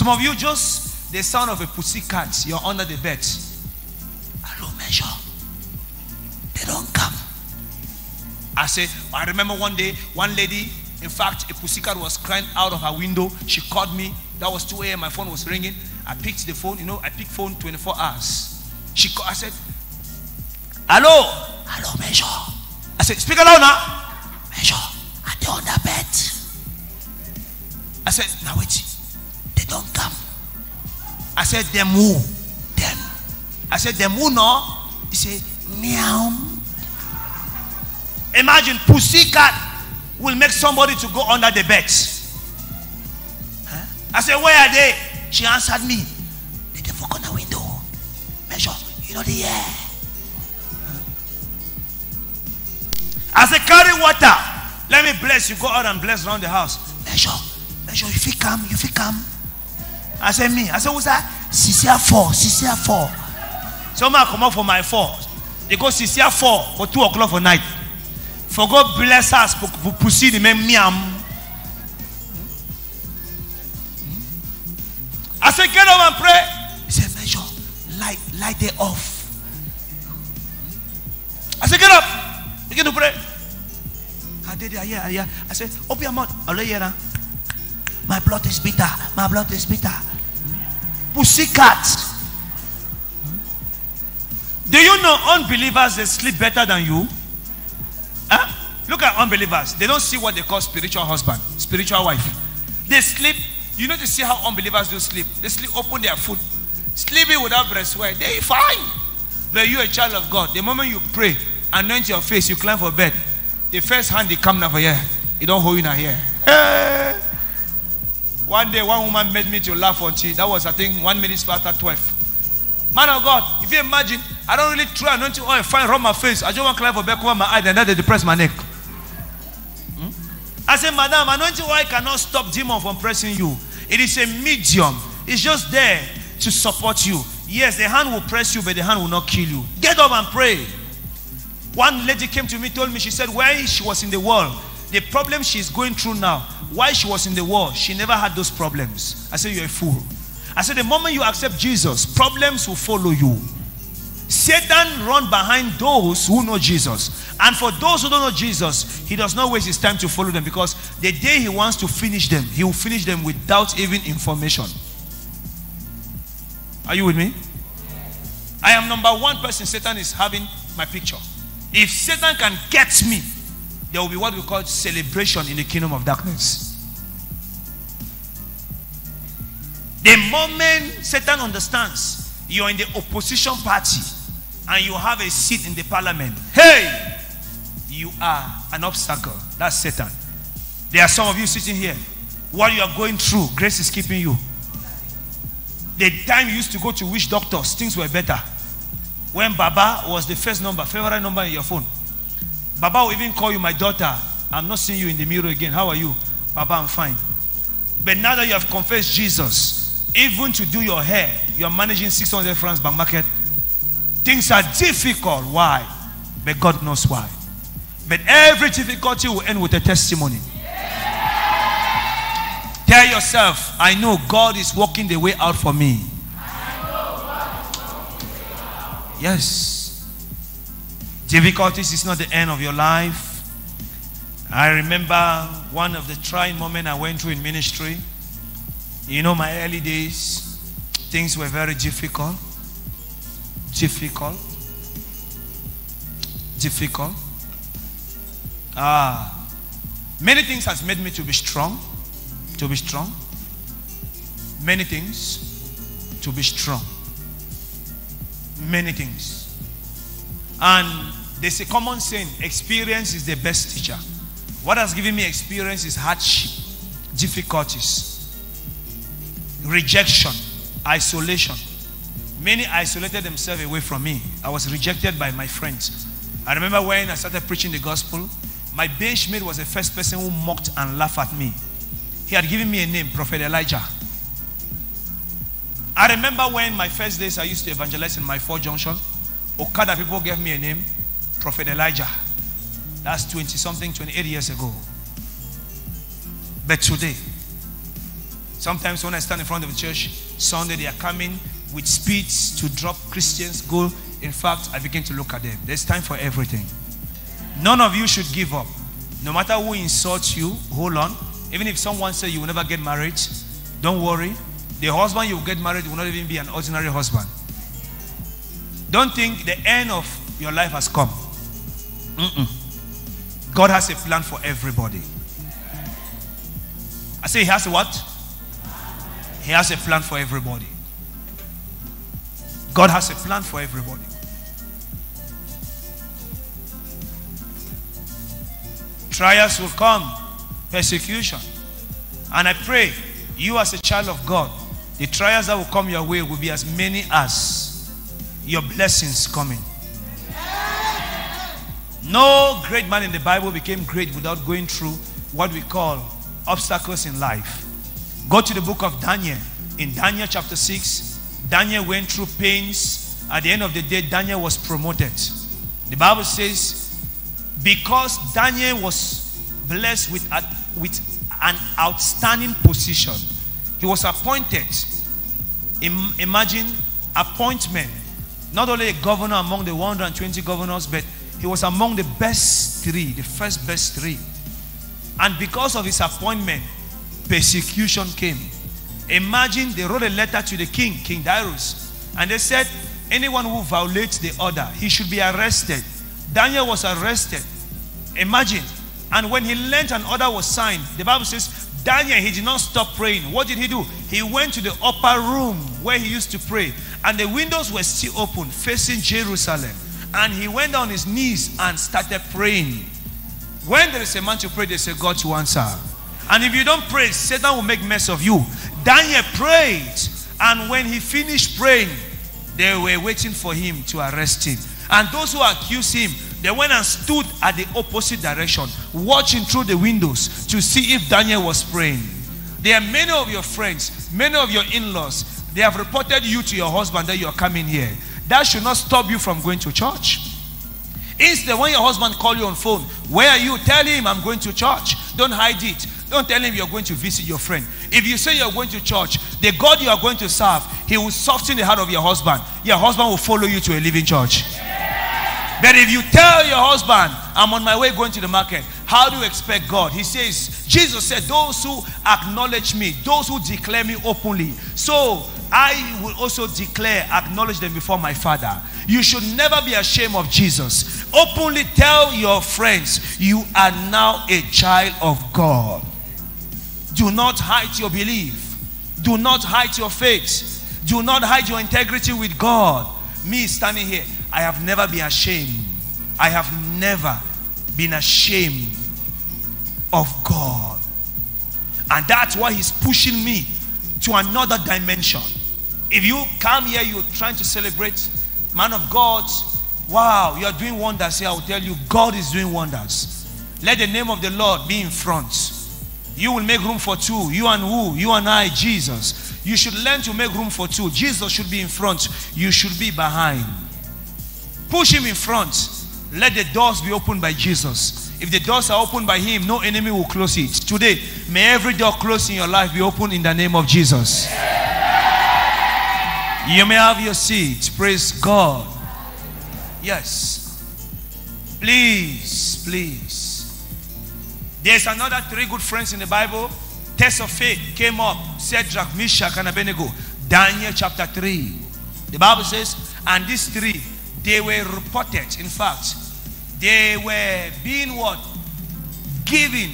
Some of you just the sound of a pussy cat, you're under the bed. Hello, measure. They don't come. I said, I remember one day, one lady, in fact, a pussycat was crying out of her window. She called me. That was 2 a.m. My phone was ringing. I picked the phone. You know, I pick phone 24 hours. She called, I said, Hello. Hello, Measure. I said, Speak aloud now. Measure. Are they on the bed? I said, Now wait. Don't come. I said, Them who? Them. I said, Them who no? He said, Meow. Imagine pussycat will make somebody to go under the bed. Huh? I said, Where are they? She answered me. They dey fuck on the window. Measure, you know the air. I said, carry water. Let me bless you. Go out and bless around the house. Measure, measure, you feel come, you feel come. I said, me. I said, what's that? Sisia four, Sisia four. Someone come out for my four. They go Sisia four for two o'clock for night. For God bless us for pussy the man miam. I said, get up and pray. He said, measure, light, light it off. I said, get up. Begin to pray. I did it, yeah, yeah. I said, open your mouth. My blood is bitter. My blood is bitter. Pussycat. Do you know unbelievers they sleep better than you? Huh? Look at unbelievers. They don't see what they call spiritual husband, spiritual wife. They sleep. You know to see how unbelievers do sleep. They sleep open their foot, sleeping without breastwear. They fine. But you a child of God. The moment you pray, anoint your face, you climb for bed. The first hand they come now for here. It don't hold you now here. One day, one woman made me to laugh until that was I think one minute after twelve. Man of God, if you imagine, I don't really try anointing oil, fine, rub my face. I just want to climb for bed, cover my eye, and then they depress my neck. Hmm? I said, Madam, anointing oil cannot stop demon from pressing you. It is a medium. It's just there to support you. Yes, the hand will press you, but the hand will not kill you. Get up and pray. One lady came to me, told me, she said, while she was in the world, the problem she's going through now, while she was in the world, she never had those problems. I said, You're a fool. I said, The moment you accept Jesus, problems will follow you. Satan run behind those who know Jesus. And for those who don't know Jesus, he does not waste his time to follow them because the day he wants to finish them, he will finish them without even information. Are you with me? I am number one person Satan is having my picture. If Satan can get me, there will be what we call celebration in the kingdom of darkness. The moment Satan understands you're in the opposition party and you have a seat in the parliament, hey, you are an obstacle. That's Satan. There are some of you sitting here. What you are going through, grace is keeping you. The time you used to go to witch doctors, things were better. When Baba was the first number, favorite number in your phone. Baba will even call you my daughter. I'm not seeing you in the mirror again. How are you? Baba, I'm fine. But now that you have confessed Jesus, even to do your hair, you are managing 600 francs bank market. Things are difficult. Why? But God knows why. But every difficulty will end with a testimony. Tell yourself, I know God is working the way out for me. Yes. Difficulties is not the end of your life. I remember one of the trying moments I went through in ministry. You know, my early days, things were very difficult. Difficult. Difficult. Ah. Many things has made me to be strong. To be strong. Many things to be strong. Many things. And there's a common saying experience is the best teacher. What has given me experience is hardship, difficulties, rejection, isolation. Many isolated themselves away from me. I was rejected by my friends. I remember when I started preaching the gospel, my benchmate was the first person who mocked and laughed at me. He had given me a name, Prophet Elijah. I remember when my first days I used to evangelize in my four junction. Okada people gave me a name, Prophet Elijah. That's 20 something, 28 years ago. But today, Sometimes when I stand in front of the church, Sunday they are coming with speeds to drop Christians, go. In fact, I begin to look at them. There's time for everything. None of you should give up. No matter who insults you, hold on. Even if someone says you will never get married, don't worry. The husband you will get married will not even be an ordinary husband. Don't think the end of your life has come. Mm-mm. God has a plan for everybody. I say He has a what? He has a plan for everybody. God has a plan for everybody. Trials will come, persecution. And I pray you, as a child of God, the trials that will come your way will be as many as your blessings coming. No great man in the Bible became great without going through what we call obstacles in life. Go to the book of Daniel. In Daniel chapter 6, Daniel went through pains. At the end of the day, Daniel was promoted. The Bible says, because Daniel was blessed with, a, with an outstanding position, he was appointed. Imagine appointment. Not only a governor among the 120 governors, but he was among the best three, the first best three. And because of his appointment, persecution came. Imagine they wrote a letter to the king, King Darius, and they said, anyone who violates the order, he should be arrested. Daniel was arrested. Imagine. And when he learned an order was signed, the Bible says, Daniel, he did not stop praying. What did he do? He went to the upper room where he used to pray, and the windows were still open, facing Jerusalem. And he went on his knees and started praying. When there is a man to pray, they say, God to answer. And if you don't pray, Satan will make mess of you. Daniel prayed, and when he finished praying, they were waiting for him to arrest him. And those who accused him, they went and stood at the opposite direction, watching through the windows to see if Daniel was praying. There are many of your friends, many of your in laws, they have reported you to your husband that you are coming here. That should not stop you from going to church. Instead, when your husband call you on phone, where are you? Tell him I'm going to church. Don't hide it. Don't tell him you're going to visit your friend. If you say you're going to church, the God you are going to serve, he will soften the heart of your husband. Your husband will follow you to a living church. But if you tell your husband, I'm on my way going to the market, how do you expect God? He says, Jesus said, Those who acknowledge me, those who declare me openly, so I will also declare, acknowledge them before my Father. You should never be ashamed of Jesus. Openly tell your friends, you are now a child of God. Do not hide your belief. Do not hide your faith. Do not hide your integrity with God. Me standing here, I have never been ashamed. I have never been ashamed of God. And that's why He's pushing me to another dimension. If you come here, you're trying to celebrate, man of God, wow, you are doing wonders here. I will tell you, God is doing wonders. Let the name of the Lord be in front. You will make room for two. You and who? You and I, Jesus. You should learn to make room for two. Jesus should be in front. You should be behind. Push him in front. Let the doors be opened by Jesus. If the doors are opened by him, no enemy will close it. Today, may every door closed in your life be opened in the name of Jesus. You may have your seat. Praise God. Yes. Please, please. There's another three good friends in the Bible. Test of faith came up. Shadrach, Meshach, and Abednego. Daniel chapter 3. The Bible says, and these three, they were reported. In fact, they were being what? Given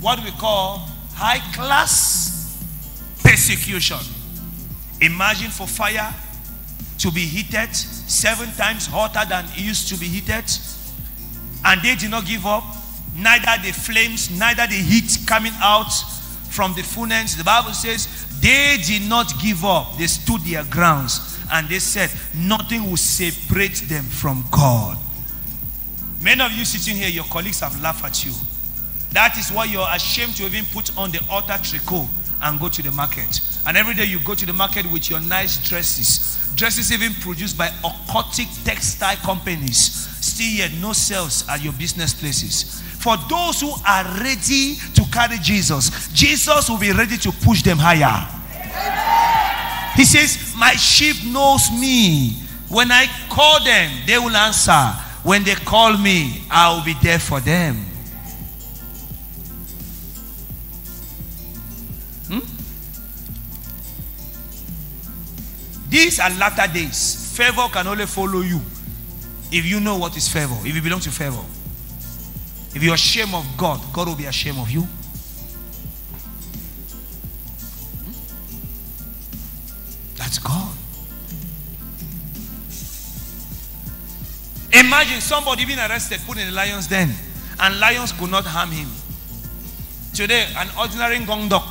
what we call high class persecution. Imagine for fire to be heated seven times hotter than it used to be heated. And they did not give up neither the flames, neither the heat coming out from the furnace. The Bible says they did not give up. They stood their grounds and they said, Nothing will separate them from God. Many of you sitting here, your colleagues have laughed at you. That is why you're ashamed to even put on the altar tricot and go to the market. And every day you go to the market with your nice dresses. Dresses even produced by occultic textile companies. Still yet no sales at your business places. For those who are ready to carry Jesus, Jesus will be ready to push them higher. He says, My sheep knows me. When I call them, they will answer. When they call me, I will be there for them. Hmm? These are latter days. Favor can only follow you if you know what is favor, if you belong to favor. If you're ashamed of God, God will be ashamed of you. Imagine somebody being arrested, put in the lion's den, and lions could not harm him. Today, an ordinary gong dog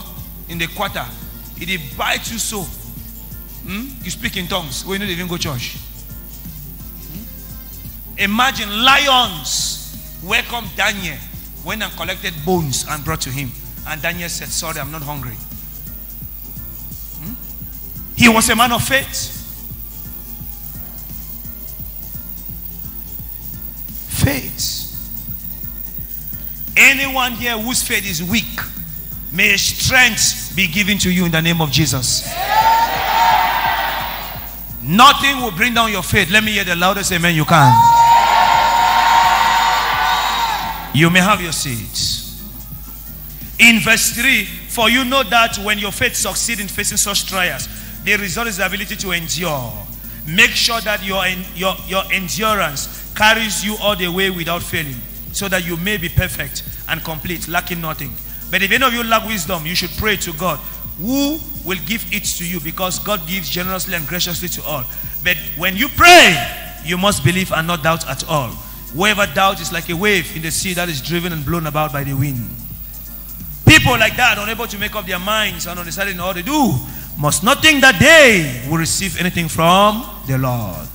in the quarter, it bites you so. Hmm? You speak in tongues you don't even go church. Hmm? Imagine lions welcome Daniel when and collected bones and brought to him. And Daniel said, Sorry, I'm not hungry. Hmm? He was a man of faith. Faith. Anyone here whose faith is weak, may strength be given to you in the name of Jesus. Nothing will bring down your faith. Let me hear the loudest amen you can. You may have your seats. In verse 3, for you know that when your faith succeeds in facing such trials, the result is the ability to endure. Make sure that your, your, your endurance carries you all the way without failing, so that you may be perfect and complete, lacking nothing. But if any of you lack wisdom, you should pray to God, who will give it to you, because God gives generously and graciously to all. But when you pray, you must believe and not doubt at all. Whoever doubts is like a wave in the sea that is driven and blown about by the wind. People like that, unable to make up their minds and undecided what to do, must not think that they will receive anything from the Lord.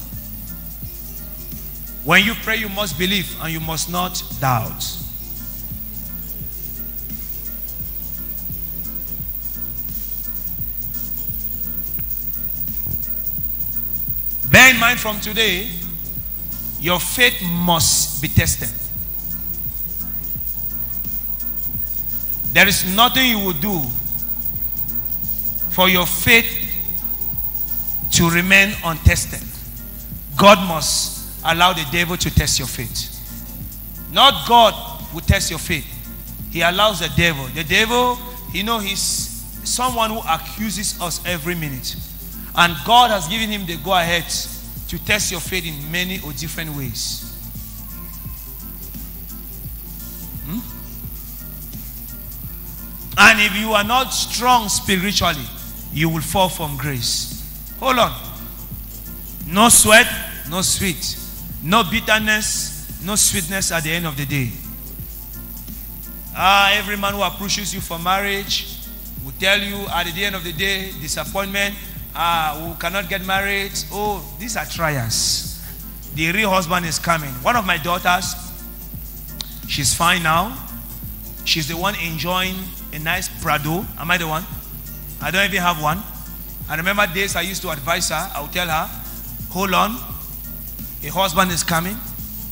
When you pray, you must believe and you must not doubt. Bear in mind from today, your faith must be tested. There is nothing you will do for your faith to remain untested. God must allow the devil to test your faith. Not God will test your faith. He allows the devil. The devil, you know, he's someone who accuses us every minute. And God has given him the go ahead to test your faith in many or different ways. Hmm? And if you are not strong spiritually, you will fall from grace. Hold on. No sweat, no sweet. No bitterness, no sweetness at the end of the day. Ah, every man who approaches you for marriage will tell you at the end of the day, disappointment, ah, who cannot get married. Oh, these are trials. The real husband is coming. One of my daughters, she's fine now. She's the one enjoying a nice Prado. Am I the one? I don't even have one. I remember days I used to advise her. I would tell her, hold on. A husband is coming.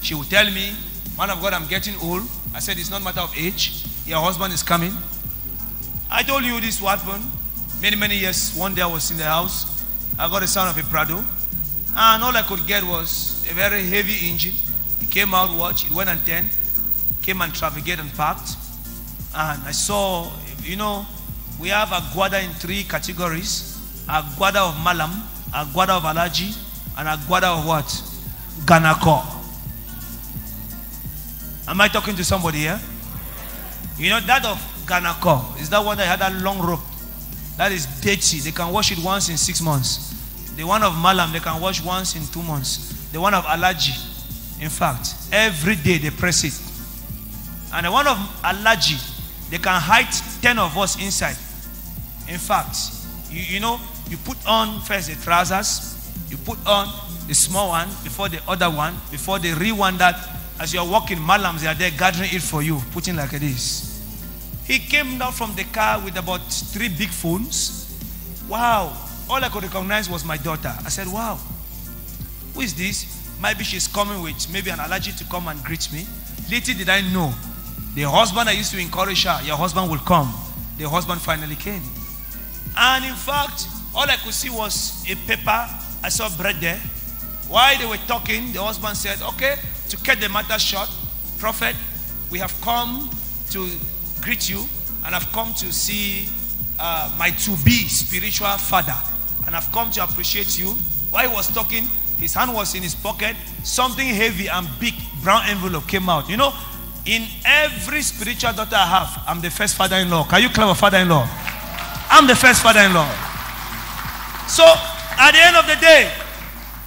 She would tell me, man of God, I'm getting old. I said, it's not matter of age. Your husband is coming. I told you this what happened. Many, many years. One day I was in the house. I got the sound of a Prado. And all I could get was a very heavy engine. It came out, watch, it went and 10. Came and trafficated and parked. And I saw, you know, we have agbada in three categories. agbada of Malam, agbada of Alhaji, and Aguada of what? Ganako. Am I talking to somebody here? You know, that of Ganako is that one that had that long rope. That is dirty. They can wash it once in six months. The one of Malam, they can wash once in two months. The one of Alhaji, in fact, every day they press it. And the one of Alhaji, they can hide 10 of us inside. In fact, you, you know, you put on first the trousers, you put on the small one before the other one, before the real one that as you're walking, malams, they are there gathering it for you, putting like this. He came down from the car with about three big phones. Wow. All I could recognize was my daughter. I said, Wow. Who is this? Maybe she's coming with maybe an allergy to come and greet me. Little did I know The husband I used to encourage her, your husband will come. The husband finally came. And in fact, all I could see was a paper. I saw bread there. While they were talking, the husband said, Okay, to cut the matter short, prophet, we have come to greet you and I've come to see uh, my to be spiritual father. And I've come to appreciate you. While he was talking, his hand was in his pocket. Something heavy and big brown envelope came out. You know, in every spiritual daughter I have, I'm the first father in law. Can you clap for father in law? I'm the first father in law. So, at the end of the day,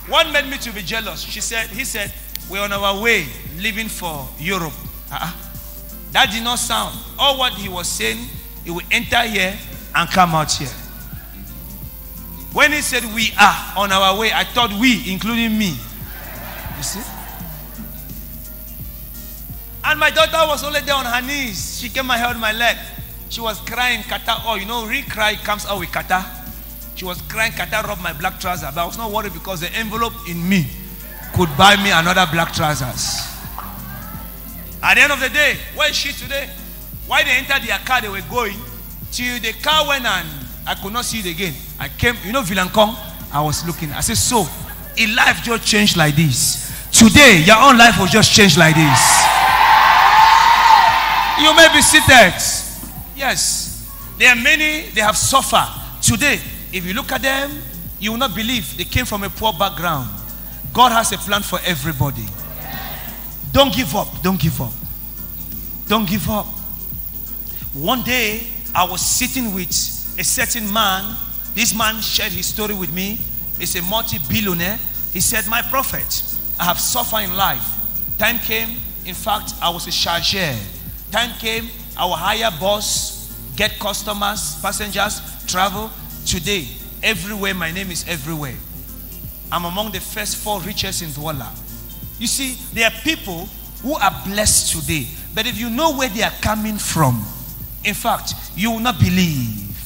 what made me to be jealous? She said, he said, we're on our way leaving for Europe. Uh-uh. That did not sound. All what he was saying, he will enter here and come out here. When he said we are on our way, I thought we, including me. You see? And my daughter was only there on her knees. She came and held my leg. She was crying, kata. Oh, you know, real cry comes out with kata. She was crying, kata rubbed my black trousers. But I was not worried because the envelope in me could buy me another black trousers. At the end of the day, where is she today? Why they entered their car, they were going. Till the car went and I could not see it again. I came, you know, Vilankong. I was looking. I said, So, a life just changed like this. Today, your own life will just change like this. You may be seated. Yes. There are many, they have suffered. Today, if you look at them, you will not believe they came from a poor background. God has a plan for everybody. Don't give up. Don't give up. Don't give up. One day, I was sitting with a certain man. This man shared his story with me. He's a multi billionaire. He said, My prophet, I have suffered in life. Time came, in fact, I was a charger. Time came, our hire boss, get customers, passengers, travel. Today, everywhere, my name is everywhere. I'm among the first four richest in Douala. You see, there are people who are blessed today, but if you know where they are coming from, in fact, you will not believe.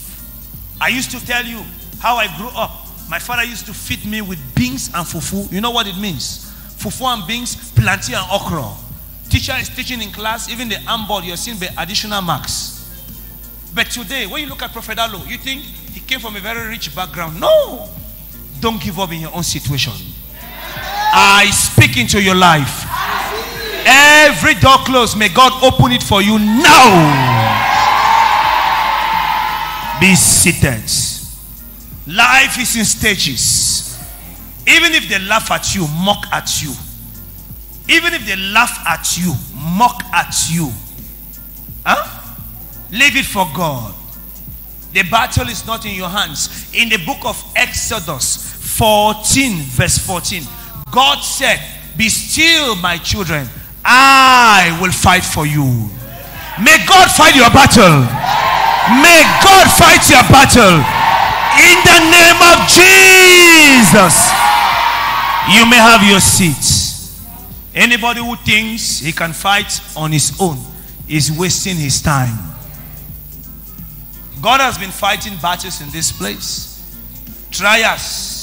I used to tell you how I grew up. My father used to feed me with beans and fufu. You know what it means? Fufu and beans, plantain and okra. Teacher is teaching in class, even the board you're seeing the additional marks. But today, when you look at Prophet Allo, you think he came from a very rich background. No. Don't give up in your own situation. I speak into your life. Every door closed, may God open it for you now. Be seated. Life is in stages. Even if they laugh at you, mock at you. Even if they laugh at you, mock at you. Huh? Leave it for God. The battle is not in your hands. In the book of Exodus 14, verse 14, God said, Be still, my children. I will fight for you. May God fight your battle. May God fight your battle. In the name of Jesus. You may have your seats. Anybody who thinks he can fight on his own is wasting his time. God has been fighting battles in this place. Try us